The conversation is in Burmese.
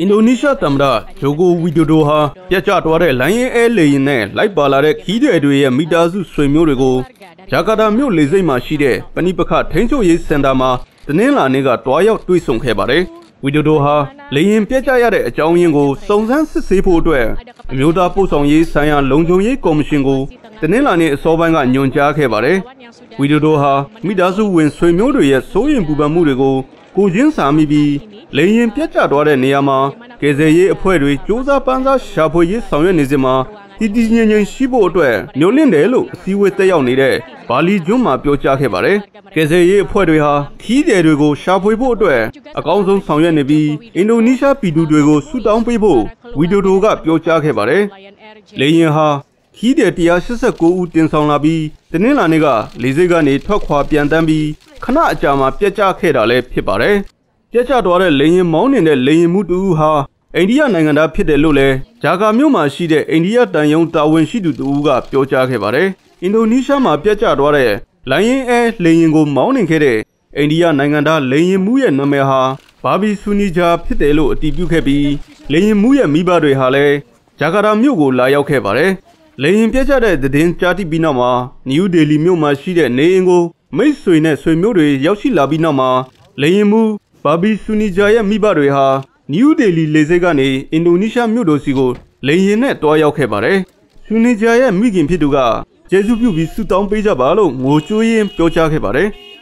အင်ဒိုနီးရှားသမ္မတဂျိုကိုဝီဒိုဒိုဟာပြတ်ကျသွားတဲ့လိုင်းရင်အဲလေရင်နဲ့လိုက်ပါလာတဲ့ခီးတွေတွေရဲ့မိသားစုဆွေမျိုးတွေကိုဂျာကာတာမြို့လေဆိပ်မှာရှိတဲ့ပဏိပခထိန်းချုပ်ရေးစင်တာမှာတင်းလာနေကတွားရောက်တွေ့ဆုံခဲ့ပါတယ်ဝီဒိုဒိုဟာလေရင်ပြတ်ကျရတဲ့အကြောင်းရင်းကိုစုံစမ်းစစ်ဆေးဖို့အတွက်အမျိုးသားပို့ဆောင်ရေးဆိုင်ရာလုံခြုံရေးကော်မရှင်ကိုတင်းလာနေအစောပိုင်းကညွှန်ကြားခဲ့ပါတယ်ဝီဒိုဒိုဟာမိသားစုဝင်ဆွေမျိုးတွေရဲ့စိုးရင်ပူပန်မှုတွေကို ကိုချင်းစာမိပြီးလေရင်ပြတ်ကျသွားတဲ့နေရာမှာကယ်ဆယ်ရေးအဖွဲ့တွေစ조사ပန်းစားရှာဖွေရေးဆောင်ရွက်နေစဉ်မှာတည်တည်ငြိမ်ငြိမ်ရှိဖို့အတွက်ညှို့လင့်တယ်လို့အစည်းအဝေးတက်ရောက်နေတဲ့ဘာလီကျွန်းမှာပြောကြားခဲ့ပါတယ်။ကယ်ဆယ်ရေးအဖွဲ့တွေဟာခီးတယ်တွေကိုရှာဖွေဖို့အတွက်အကောင်းဆုံးဆောင်ရွက်နေပြီးအင်ဒိုနီးရှားပြည်သူတွေကိုဆူတောင်းပေးဖို့ဝီဒိုဒိုကပြောကြားခဲ့ပါတယ်။လေရင်ဟာ ခီးတယ်189ဦးတင်ဆောင်လာပြီးတနင်္လာနေ့ကလေဆိပ်ကနေထွက်ခွာပြန်တန်းပြီးခဏအကြာမှာပြတ်ကျခဲ့တာလည်းဖြစ်ပါတယ်။ပြတ်ကျသွားတဲ့လေရင်မောင်းနေတဲ့လေရင်မှုတူဟာအိန္ဒိယနိုင်ငံသားဖြစ်တယ်လို့လည်းဂျာကာမြို့မှာရှိတဲ့အိန္ဒိယတန်ယုံတာဝန်ရှိသူတူကပြောကြားခဲ့ပါတယ်။အင်ဒိုနီးရှားမှာပြတ်ကျသွားတဲ့လိုင်းရင်အဲလေရင်ကိုမောင်းနေခဲ့တဲ့အိန္ဒိယနိုင်ငံသားလေရင်မှုရဲ့နာမည်ဟာဘာဘီဆူနီဂျာဖြစ်တယ်လို့အတည်ပြုခဲ့ပြီးလေရင်မှုရဲ့မိဘတွေဟာလည်းဂျာကာတာမြို့ကိုလာရောက်ခဲ့ပါတယ်။ လေရင်ပြတ်ကျတဲ့သတင်းကြားသိပြီးနောက်မှာနယူးဒေလီမြို့မှာရှိတဲ့နေအိမ်ကိုမိတ်ဆွေနဲ့ဆွေမျိုးတွေရောက်ရှိလာပြီးနောက်မှာလေရင်မှုဘာဘီဆူနီဂျာရဲ့မိဘတွေဟာနယူးဒေလီလေဆိပ်ကနေအင်ဒိုနီးရှားမြို့တော်စီကိုလေယာဉ်နဲ့တွားရောက်ခဲ့ပါတယ်။ဆူနီဂျာရဲ့မိခင်ဖြစ်သူကကျေးဇူးပြုပြီးဆုတောင်းပေးကြပါလို့ငိုကြွေးရင်းပြောကြားခဲ့ပါတယ်။